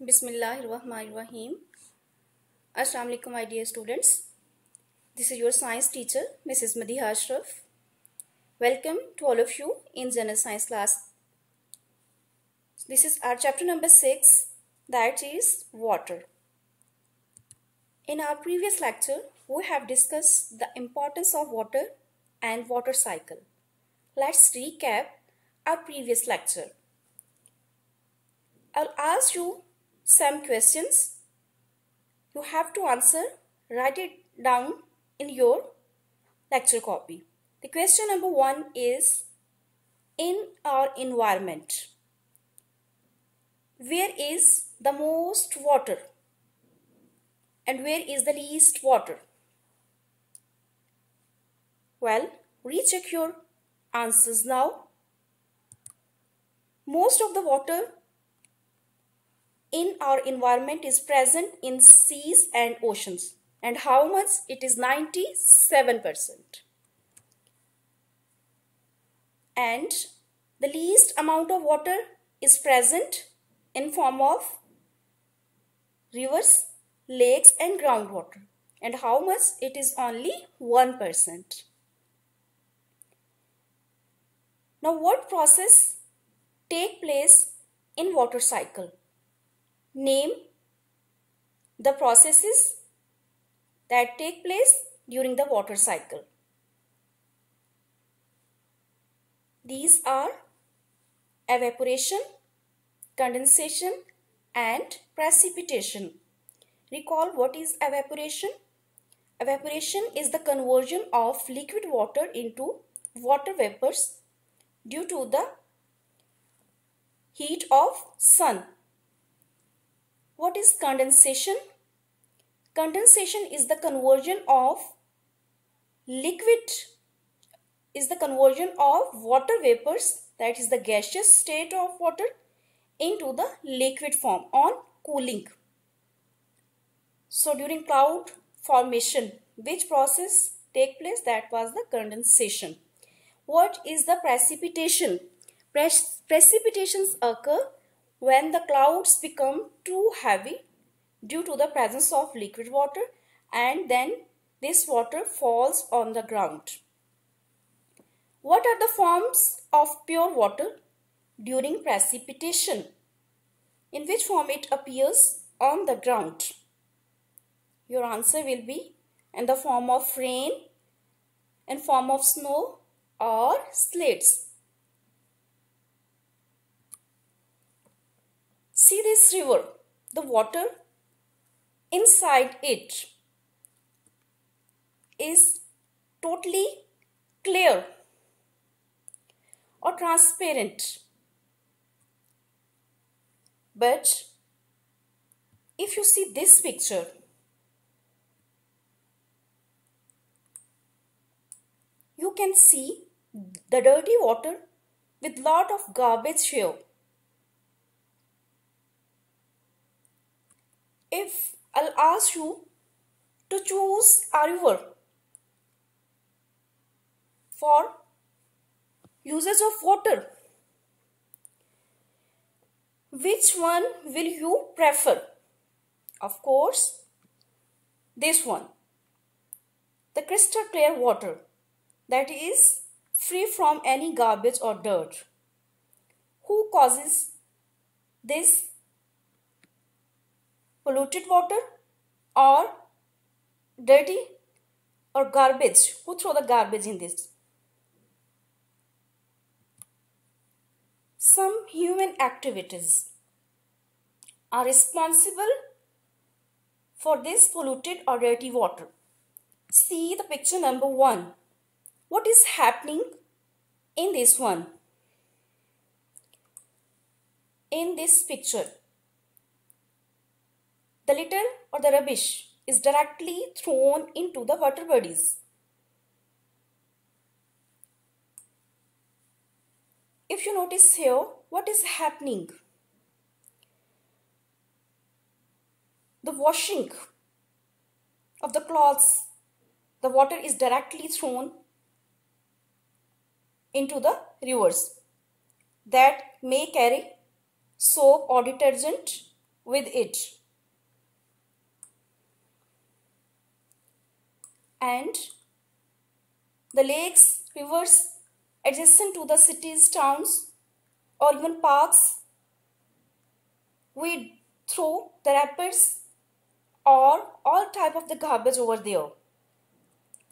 Bismillahirrahmanirrahim. Assalamu alaikum, my dear students. This is your science teacher, Mrs. Madiha Ashraf. Welcome to all of you in general science class. This is our chapter number 6, that is water. In our previous lecture, we have discussed the importance of water and water cycle. Let's recap our previous lecture. I'll ask you some questions. You have to answer, write it down in your lecture copy. The question number one is In our environment, where is the most water and where is the least water? Well, recheck your answers now. Most of the water in our environment is present in seas and oceans. And how much? It is 97%. And the least amount of water is present in form of rivers, lakes and groundwater. And how much? It is only 1%. Now what process take place in water cycle? Name the processes that take place during the water cycle. These are evaporation, condensation and precipitation. Recall what is evaporation? Evaporation is the conversion of liquid water into water vapors due to the heat of sun. What is condensation? Condensation is the conversion of liquid is the conversion of water vapors that is the gaseous state of water into the liquid form on cooling. So during cloud formation which process take place that was the condensation. What is the precipitation? Precipitations occur when the clouds become too heavy due to the presence of liquid water and then this water falls on the ground. What are the forms of pure water during precipitation? In which form it appears on the ground? Your answer will be in the form of rain, in form of snow or slates. See this river, the water inside it is totally clear or transparent. But if you see this picture, you can see the dirty water with lot of garbage here. If I'll ask you to choose a river for usage of water, which one will you prefer? Of course, this one. The crystal clear water that is free from any garbage or dirt. Who causes this polluted water or dirty or garbage? Who throw the garbage in this? Some human activities are responsible for this polluted or dirty water. See the picture number one. What is happening in this one? In this picture, the litter or the rubbish is directly thrown into the water bodies. If you notice here, what is happening? The washing of the clothes, the water is directly thrown into the rivers that may carry soap or detergent with it. And the lakes, rivers adjacent to the cities, towns or even parks, we throw the rapids or all type of the garbage over there.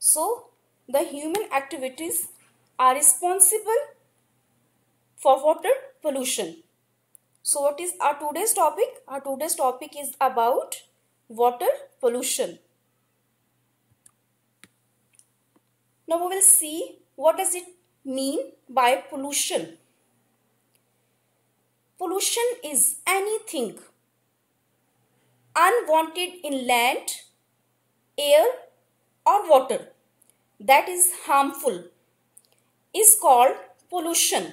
So the human activities are responsible for water pollution. So what is our today's topic? Our today's topic is about water pollution. Now we will see what does it mean by pollution. Pollution is anything unwanted in land, air or water that is harmful is called pollution.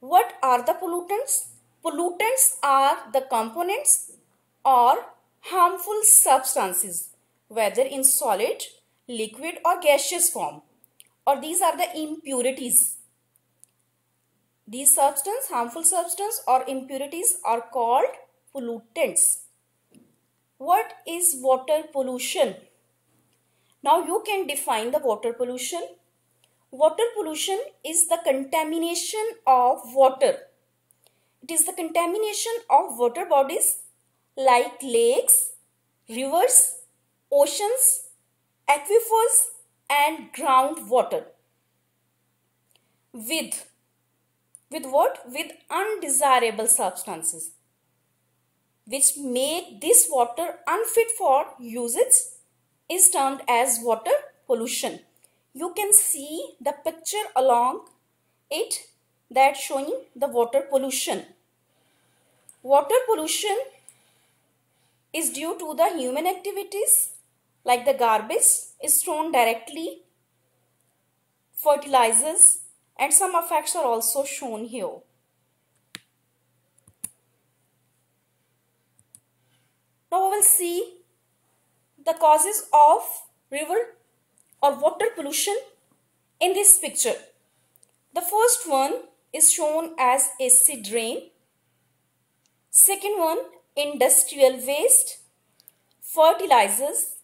What are the pollutants? Pollutants are the components or harmful substances whether in solid, liquid or gaseous form or these are the impurities. These substance, harmful substance or impurities are called pollutants. What is water pollution? Now you can define the water pollution Water pollution is the contamination of water. It is the contamination of water bodies like lakes, rivers, oceans, aquifers and groundwater. With, with what? With undesirable substances which make this water unfit for usage is termed as water pollution you can see the picture along it that showing the water pollution. Water pollution is due to the human activities like the garbage is thrown directly, fertilizers and some effects are also shown here. Now we will see the causes of river or water pollution in this picture. The first one is shown as acid rain. Second one, industrial waste, fertilizers,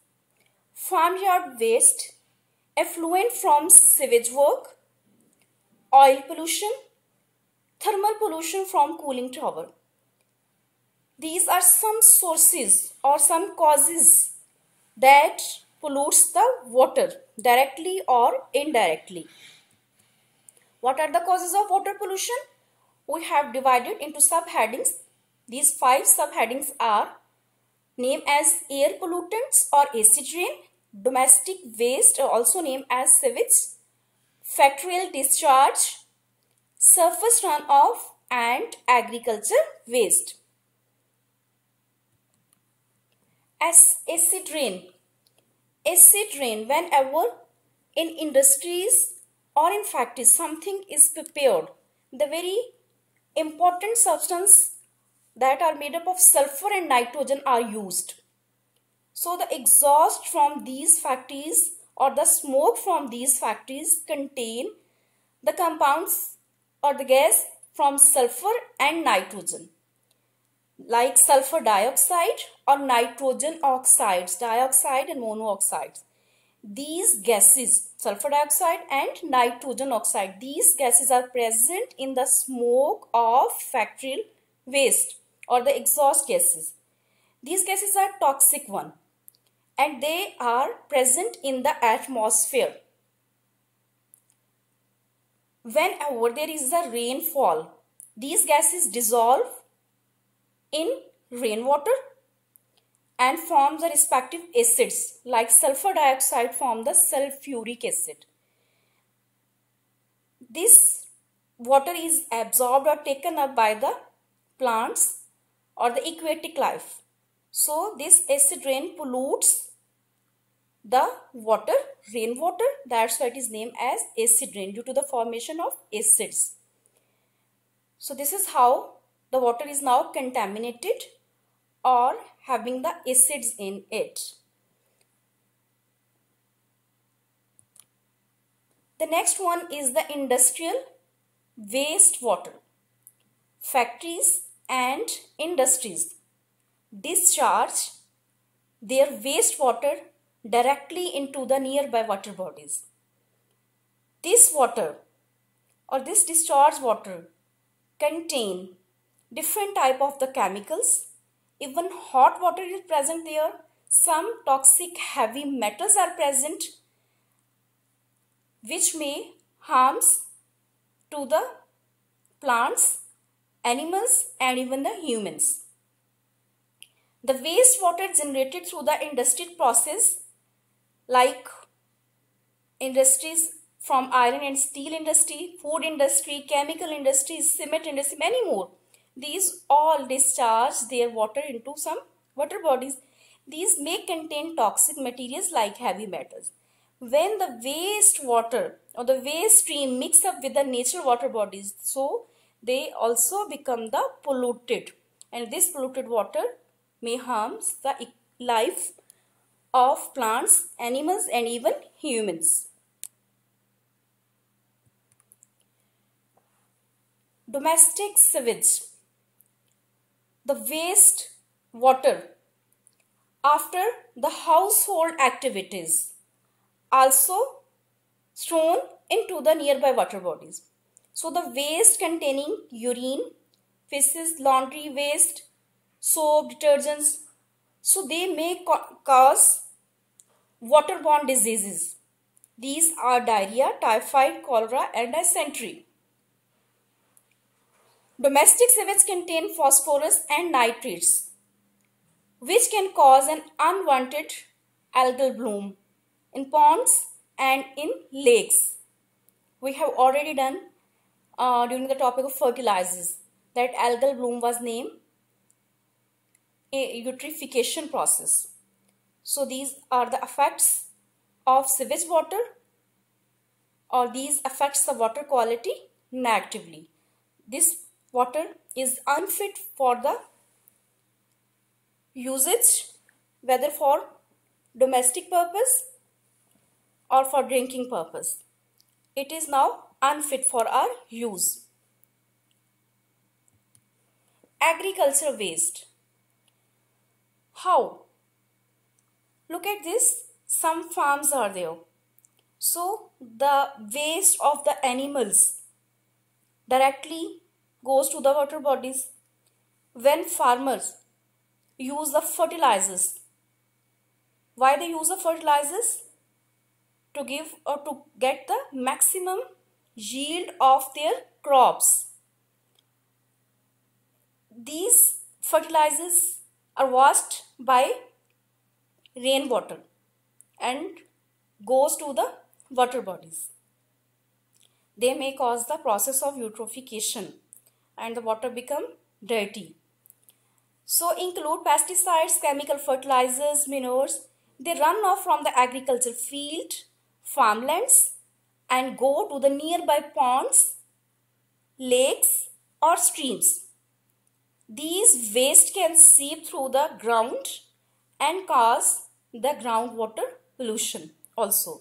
farmyard waste, effluent from sewage work, oil pollution, thermal pollution from cooling tower. These are some sources or some causes that pollutes the water directly or indirectly. What are the causes of water pollution? We have divided into subheadings. These five subheadings are named as air pollutants or acid rain, domestic waste uh, also named as sewage, factorial discharge, surface runoff and agriculture waste. As acid rain acid rain whenever in industries or in factories something is prepared the very important substance that are made up of sulfur and nitrogen are used so the exhaust from these factories or the smoke from these factories contain the compounds or the gas from sulfur and nitrogen like sulfur dioxide or nitrogen oxides, dioxide and monoxides. These gases, sulfur dioxide and nitrogen oxide, these gases are present in the smoke of factory waste or the exhaust gases. These gases are toxic one and they are present in the atmosphere. Whenever there is a rainfall, these gases dissolve in rainwater and form the respective acids like sulfur dioxide form the sulfuric acid. This water is absorbed or taken up by the plants or the aquatic life. So this acid rain pollutes the water, rainwater. That's why it is named as acid rain due to the formation of acids. So this is how the water is now contaminated or having the acids in it. The next one is the industrial waste water. Factories and industries discharge their wastewater directly into the nearby water bodies. This water or this discharge water contain different type of the chemicals. Even hot water is present there. Some toxic heavy metals are present which may harms to the plants, animals and even the humans. The wastewater generated through the industrial process like industries from iron and steel industry, food industry, chemical industry, cement industry, many more. These all discharge their water into some water bodies. These may contain toxic materials like heavy metals. When the waste water or the waste stream mix up with the natural water bodies, so they also become the polluted and this polluted water may harm the life of plants, animals and even humans. Domestic sewage. The waste water after the household activities also thrown into the nearby water bodies. So the waste containing urine, feces, laundry waste, soap, detergents. So they may cause waterborne diseases. These are diarrhea, typhoid, cholera and dysentery. Domestic sewage contain phosphorus and nitrates which can cause an unwanted algal bloom in ponds and in lakes. We have already done uh, during the topic of fertilizers that algal bloom was named eutrophication process. So these are the effects of sewage water or these affects the water quality negatively. This water is unfit for the usage whether for domestic purpose or for drinking purpose. It is now unfit for our use. Agriculture waste. How? Look at this. Some farms are there. So the waste of the animals directly goes to the water bodies. When farmers use the fertilizers, why they use the fertilizers? To give or to get the maximum yield of their crops. These fertilizers are washed by rainwater and goes to the water bodies. They may cause the process of eutrophication and the water become dirty. So include pesticides, chemical fertilizers, manures. They run off from the agriculture field, farmlands and go to the nearby ponds, lakes or streams. These waste can seep through the ground and cause the groundwater pollution also.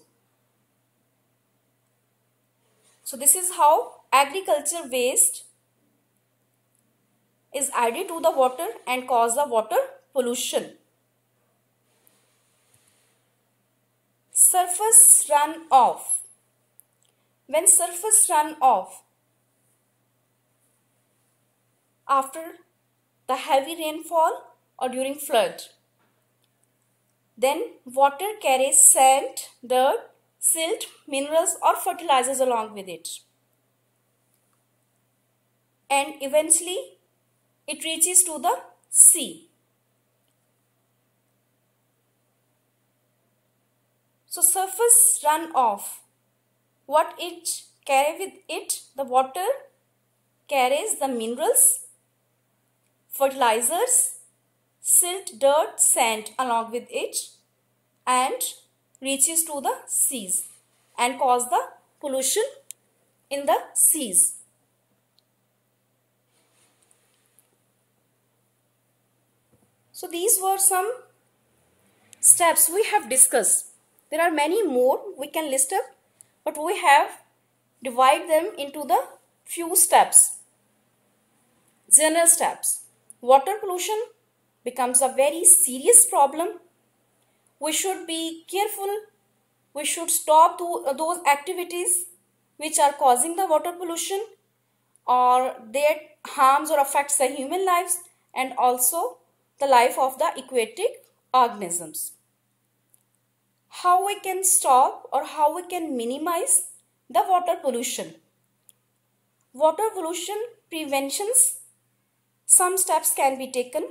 So this is how agriculture waste is added to the water and cause the water pollution. Surface run off. When surface run off after the heavy rainfall or during flood, then water carries sand, dirt, silt, minerals or fertilizers along with it. And eventually it reaches to the sea. So surface runoff, what it carry with it? The water carries the minerals, fertilizers, silt, dirt, sand along with it and reaches to the seas and cause the pollution in the seas. So these were some steps we have discussed. There are many more we can list up but we have divided them into the few steps. General steps. Water pollution becomes a very serious problem. We should be careful. We should stop those activities which are causing the water pollution or that harms or affects the human lives and also the life of the aquatic organisms. How we can stop or how we can minimize the water pollution. Water pollution preventions, some steps can be taken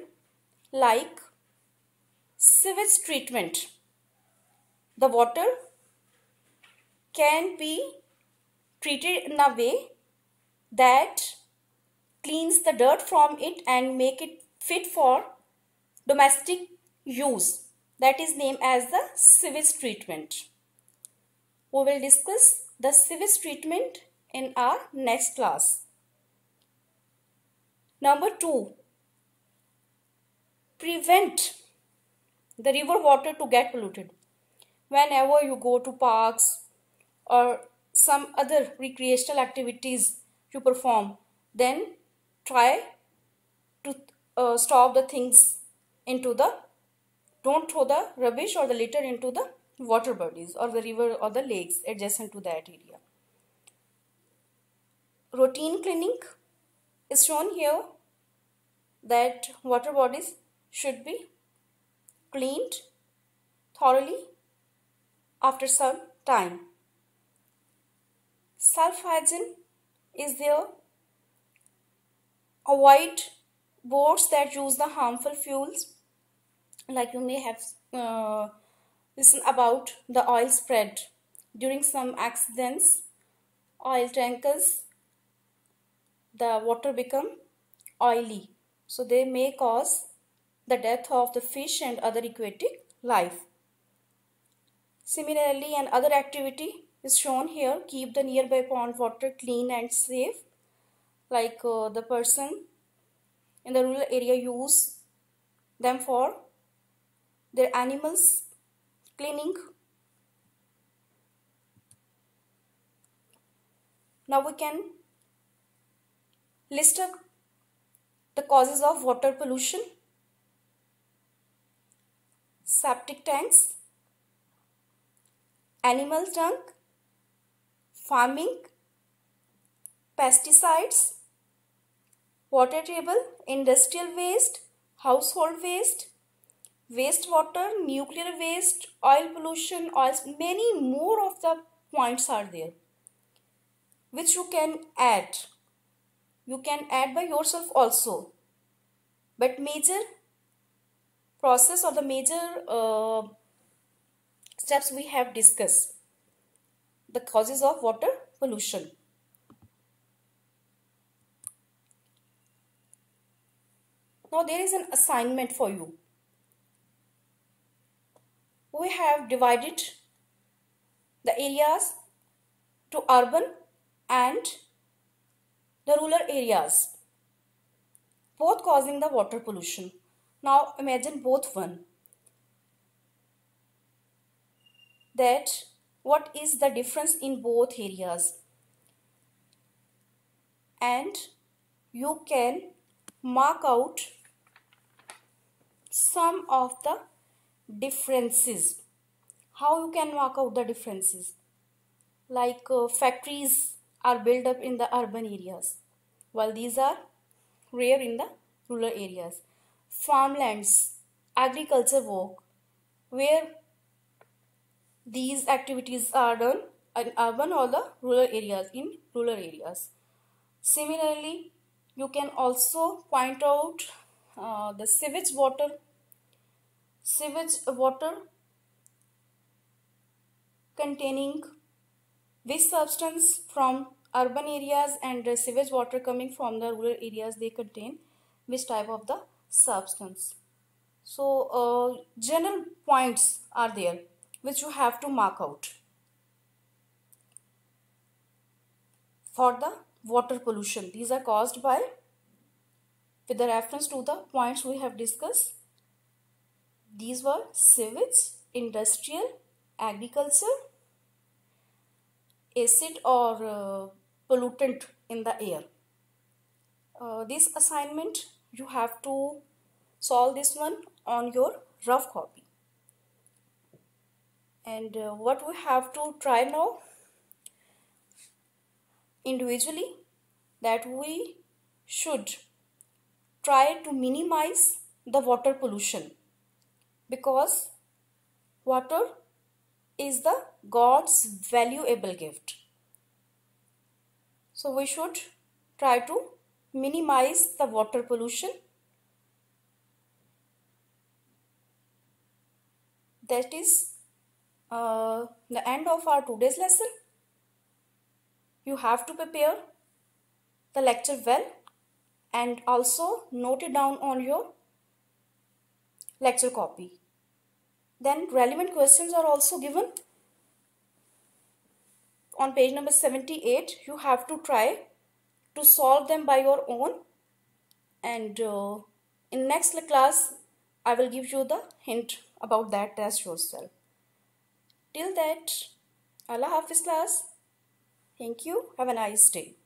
like sewage treatment. The water can be treated in a way that cleans the dirt from it and make it fit for domestic use that is named as the sewage treatment. We will discuss the sewage treatment in our next class. Number two, prevent the river water to get polluted. Whenever you go to parks or some other recreational activities you perform, then try to uh, stop the things into the don't throw the rubbish or the litter into the water bodies or the river or the lakes adjacent to that area. Routine cleaning is shown here that water bodies should be cleaned thoroughly after some time. Self-hygiene is there. Avoid boats that use the harmful fuels like you may have uh, listened about the oil spread during some accidents oil tankers the water become oily. So they may cause the death of the fish and other aquatic life. Similarly another activity is shown here. Keep the nearby pond water clean and safe. Like uh, the person in the rural area use them for their animals cleaning. Now we can list up the causes of water pollution. Septic tanks. Animal junk farming. Pesticides. Water table. Industrial waste. Household waste. Wastewater, nuclear waste, oil pollution, oils, many more of the points are there which you can add. You can add by yourself also. But major process or the major uh, steps we have discussed. The causes of water pollution. Now there is an assignment for you we have divided the areas to urban and the rural areas. Both causing the water pollution. Now imagine both one. That what is the difference in both areas? And you can mark out some of the differences. How you can mark out the differences? Like uh, factories are built up in the urban areas while these are rare in the rural areas. Farmlands agriculture work where these activities are done in urban or the rural areas in rural areas. Similarly you can also point out uh, the sewage water sewage water containing this substance from urban areas and sewage water coming from the rural areas they contain which type of the substance. So uh, general points are there which you have to mark out for the water pollution. These are caused by with the reference to the points we have discussed these were sewage, industrial, agriculture, acid or uh, pollutant in the air. uh, this assignment you have to solve this one on your rough copy and uh, what we have to try now individually that we should try to minimize the water pollution because water is the God's valuable gift. So we should try to minimize the water pollution. That is uh, the end of our today's lesson. You have to prepare the lecture well and also note it down on your lecture copy. Then relevant questions are also given on page number 78. You have to try to solve them by your own and uh, in next class I will give you the hint about that test yourself. Till that, Allah Hafiz class. Thank you. Have a nice day.